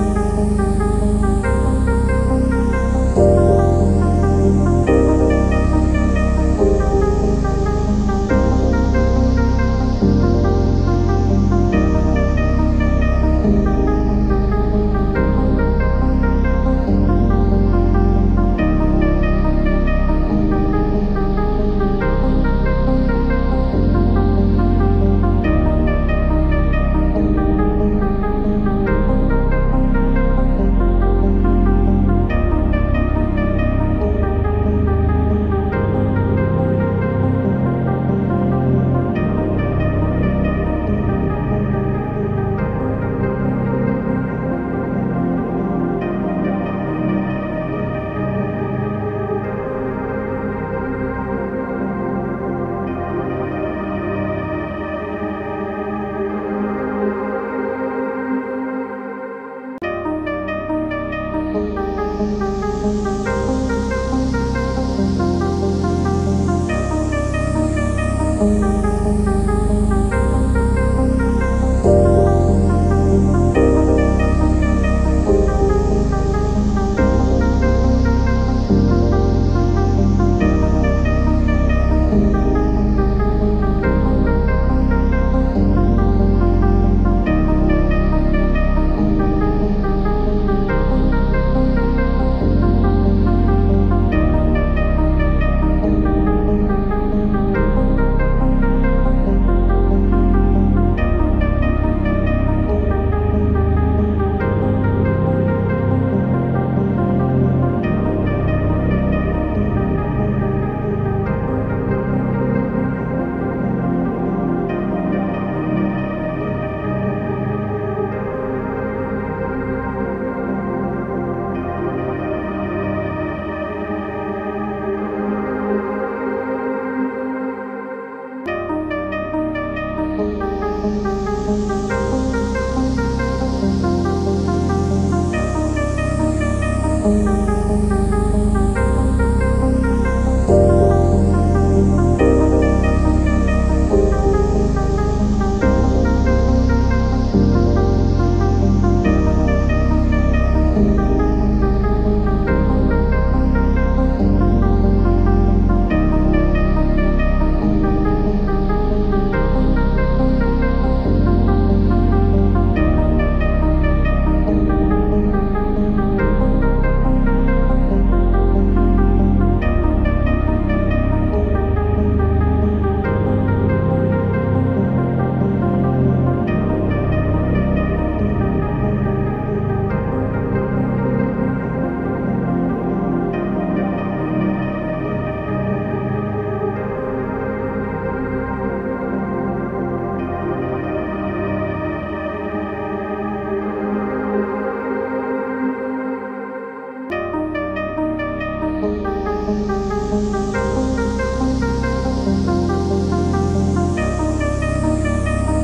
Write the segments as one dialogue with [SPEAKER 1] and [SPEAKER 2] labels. [SPEAKER 1] you.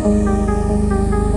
[SPEAKER 1] Thank you.